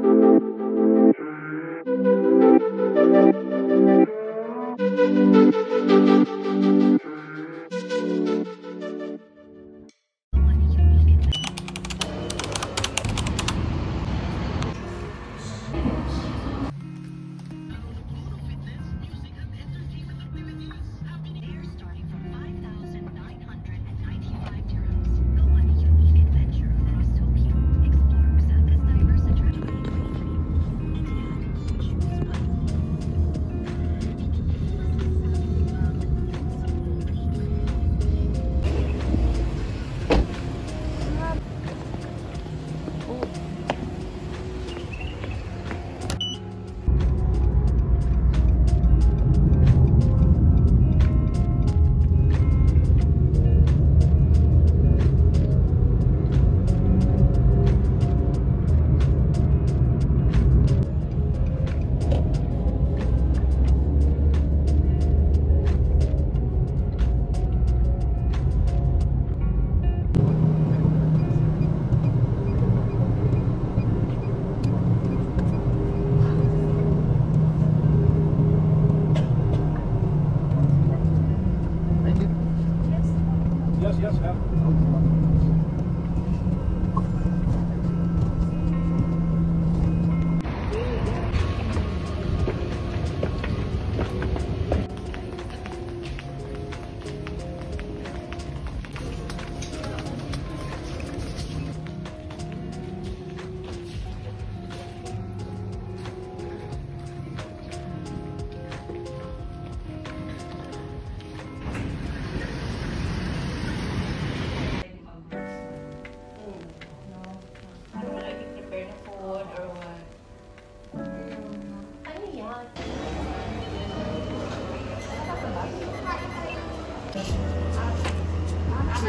They're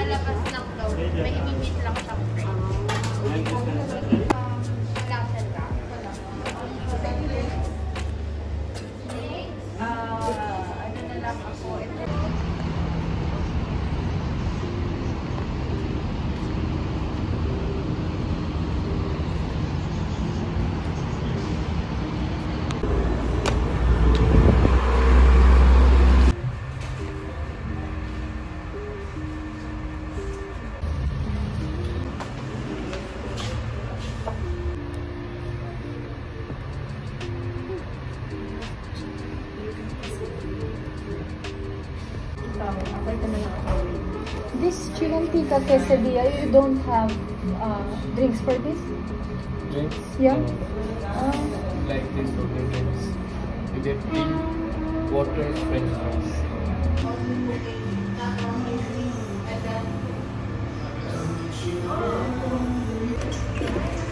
Nakalabas lang daw. May imimit lang siya. Chicken tikka quesadilla, you don't have uh, drinks for this? Drinks? Yeah. Uh, Uh, like this for the drinks. You get tea, water, french fries. So,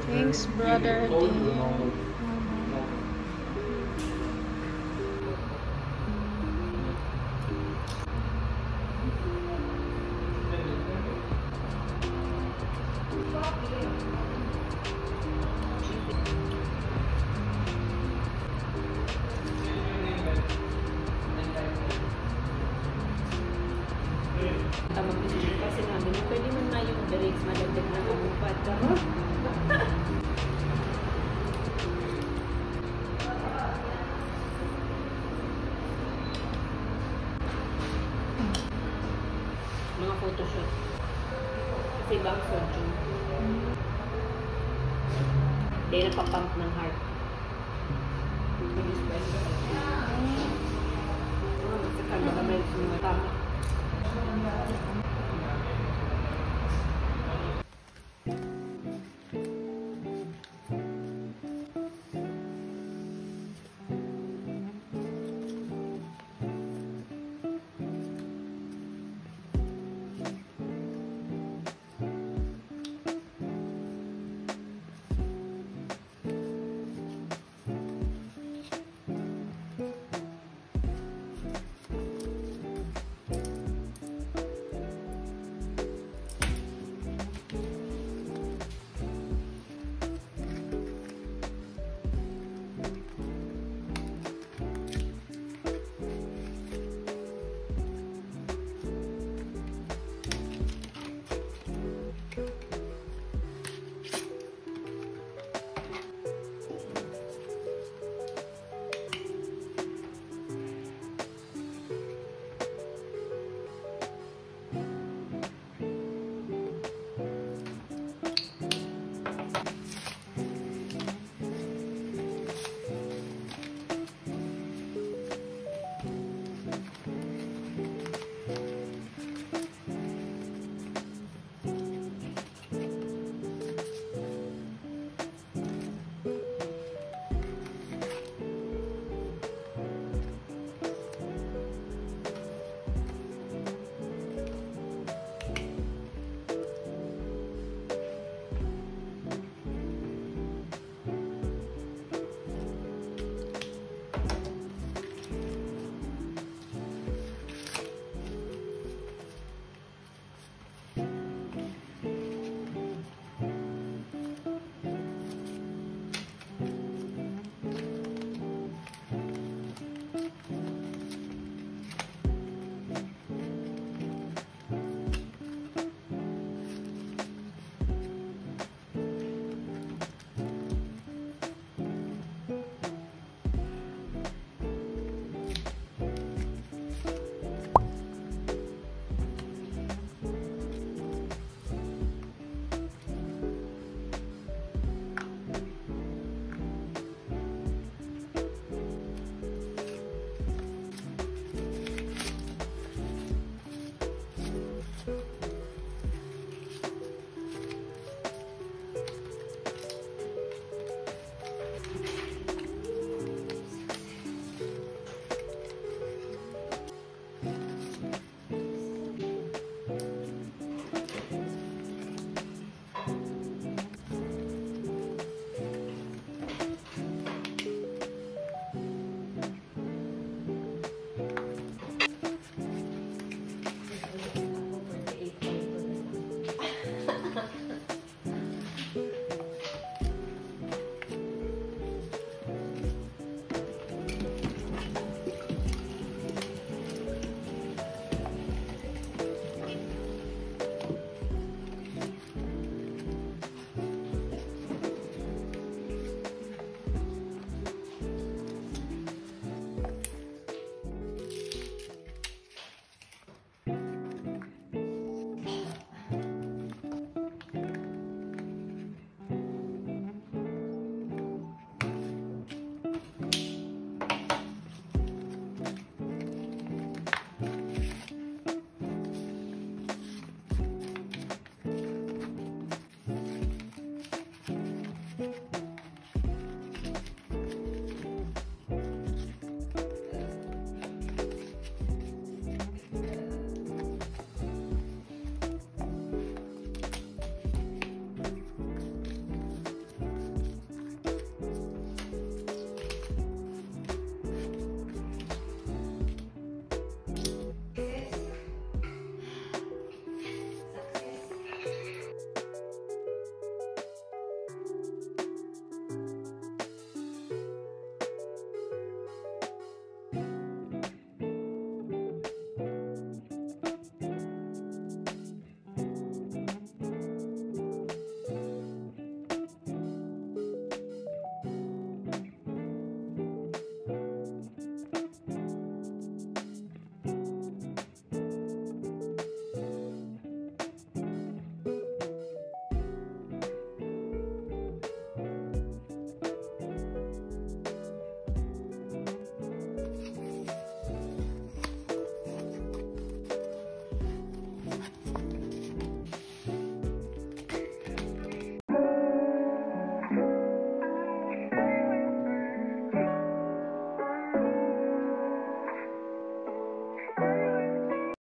Thanks, brother. Oh, 50 bang soju. Hindi, napapump ng heart.